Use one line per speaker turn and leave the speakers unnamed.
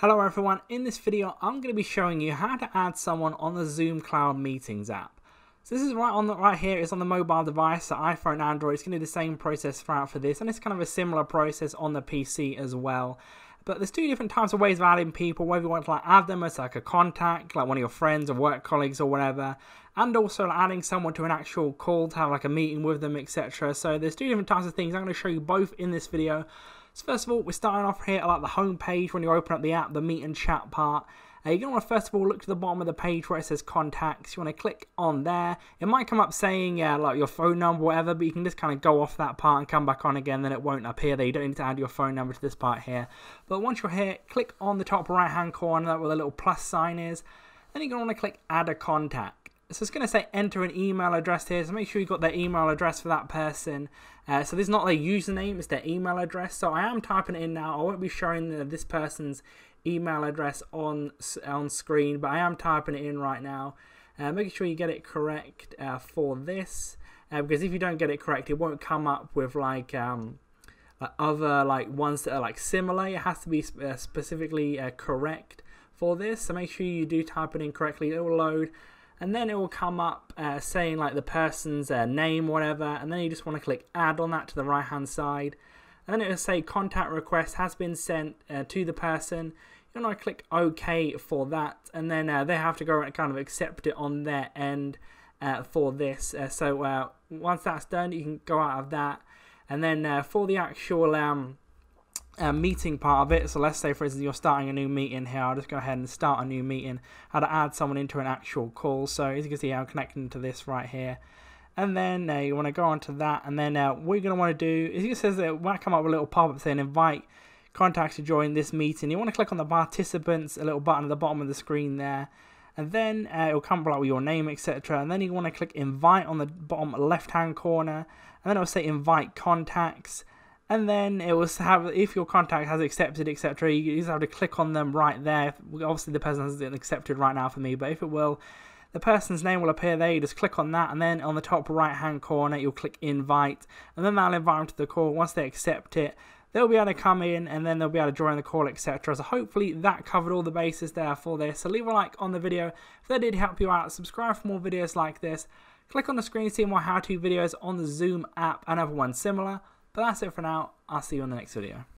Hello everyone, in this video I'm going to be showing you how to add someone on the Zoom Cloud Meetings app. So this is right on the right here, it's on the mobile device, so iPhone, Android, it's going to do the same process throughout for this and it's kind of a similar process on the PC as well. But there's two different types of ways of adding people, whether you want to like add them as like a contact, like one of your friends or work colleagues or whatever, and also adding someone to an actual call to have like a meeting with them, etc. So there's two different types of things. I'm going to show you both in this video. So first of all, we're starting off here at like the home page when you open up the app, the meet and chat part. Uh, you're going to want to first of all look to the bottom of the page where it says contacts. You want to click on there. It might come up saying uh, like your phone number, whatever, but you can just kind of go off that part and come back on again. Then it won't appear there. You don't need to add your phone number to this part here. But once you're here, click on the top right hand corner where the little plus sign is. Then you're going to want to click add a contact so it's going to say enter an email address here. So make sure you've got their email address for that person. Uh, so this is not their username, it's their email address. So I am typing it in now. I won't be showing the, this person's email address on on screen, but I am typing it in right now. Uh, making sure you get it correct uh, for this, uh, because if you don't get it correct, it won't come up with like um, other like ones that are like similar. It has to be uh, specifically uh, correct for this. So make sure you do type it in correctly. It will load and then it will come up uh, saying like the person's uh, name whatever and then you just want to click add on that to the right hand side. And then it will say contact request has been sent uh, to the person. You want to click OK for that and then uh, they have to go and kind of accept it on their end uh, for this. Uh, so once that's done you can go out of that. And then for the actual um, uh, meeting part of it. So let's say, for instance, you're starting a new meeting here. I'll just go ahead and start a new meeting. How to add someone into an actual call. So as you can see, I'm connecting to this right here. And then uh, you want to go on to that. And then uh, what you're going to want to do is it says that it might come up with a little pop-up saying invite contacts to join this meeting. You want to click on the participants, a little button at the bottom of the screen there. And then uh, it will come up with your name, etc. And then you want to click invite on the bottom left-hand corner. And then it will say invite contacts and then it will have if your contact has accepted etc you just have to click on them right there. Obviously the person hasn't accepted right now for me but if it will the person's name will appear there. You just click on that and then on the top right hand corner you'll click invite. And then that'll invite them to the call. Once they accept it they'll be able to come in and then they'll be able to join the call etc so hopefully that covered all the bases there for this. So leave a like on the video. If that did help you out subscribe for more videos like this. Click on the screen to see more how-to videos on the zoom app. And other ones similar but that's it for now. I'll see you in the next video.